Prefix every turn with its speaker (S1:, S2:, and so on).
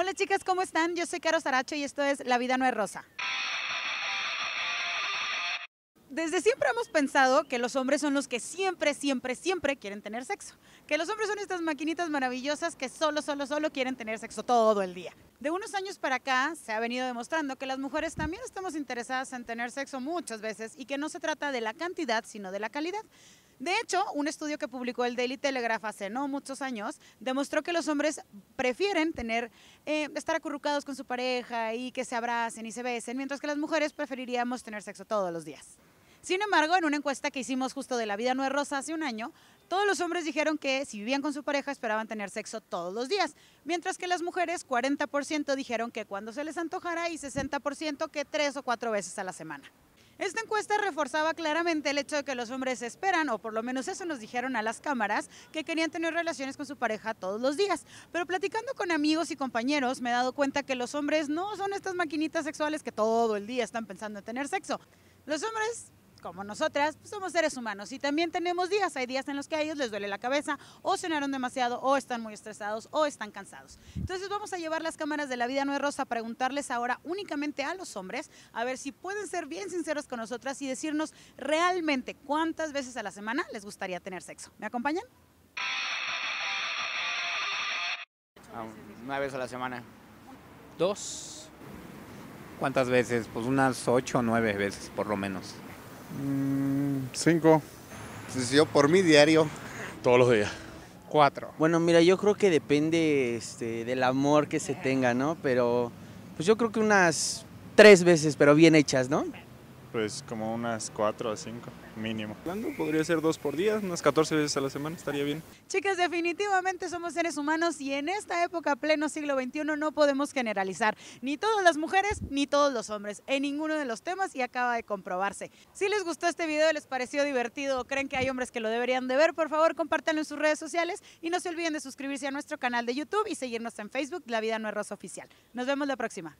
S1: Hola chicas, ¿cómo están? Yo soy Caro Saracho y esto es La Vida No es Rosa. Desde siempre hemos pensado que los hombres son los que siempre, siempre, siempre quieren tener sexo. Que los hombres son estas maquinitas maravillosas que solo, solo, solo quieren tener sexo todo el día. De unos años para acá se ha venido demostrando que las mujeres también estamos interesadas en tener sexo muchas veces y que no se trata de la cantidad, sino de la calidad. De hecho, un estudio que publicó el Daily Telegraph hace no muchos años demostró que los hombres prefieren tener, eh, estar acurrucados con su pareja y que se abracen y se besen, mientras que las mujeres preferiríamos tener sexo todos los días. Sin embargo, en una encuesta que hicimos justo de la vida no es rosa hace un año, todos los hombres dijeron que si vivían con su pareja esperaban tener sexo todos los días, mientras que las mujeres 40% dijeron que cuando se les antojara y 60% que tres o cuatro veces a la semana. Esta encuesta reforzaba claramente el hecho de que los hombres esperan, o por lo menos eso nos dijeron a las cámaras, que querían tener relaciones con su pareja todos los días. Pero platicando con amigos y compañeros me he dado cuenta que los hombres no son estas maquinitas sexuales que todo el día están pensando en tener sexo. Los hombres como nosotras, pues, somos seres humanos y también tenemos días. Hay días en los que a ellos les duele la cabeza, o cenaron demasiado, o están muy estresados, o están cansados. Entonces vamos a llevar las cámaras de la vida no es rosa a preguntarles ahora únicamente a los hombres, a ver si pueden ser bien sinceros con nosotras y decirnos realmente cuántas veces a la semana les gustaría tener sexo. ¿Me acompañan?
S2: Ah, Una vez a la semana.
S3: Dos.
S4: ¿Cuántas veces? Pues unas ocho o nueve veces, por lo menos.
S5: Mm, cinco.
S6: Pues yo por mi diario.
S5: Todos los días.
S3: Cuatro.
S7: Bueno, mira, yo creo que depende este, del amor que se tenga, ¿no? Pero pues yo creo que unas tres veces, pero bien hechas, ¿no?
S5: Pues como unas cuatro a cinco, mínimo. Hablando, podría ser dos por día, unas 14 veces a la semana, estaría bien.
S1: Chicas, definitivamente somos seres humanos y en esta época, pleno siglo XXI, no podemos generalizar ni todas las mujeres ni todos los hombres en ninguno de los temas y acaba de comprobarse. Si les gustó este video, les pareció divertido o creen que hay hombres que lo deberían de ver, por favor compártanlo en sus redes sociales y no se olviden de suscribirse a nuestro canal de YouTube y seguirnos en Facebook, La Vida No es Rosa Oficial. Nos vemos la próxima.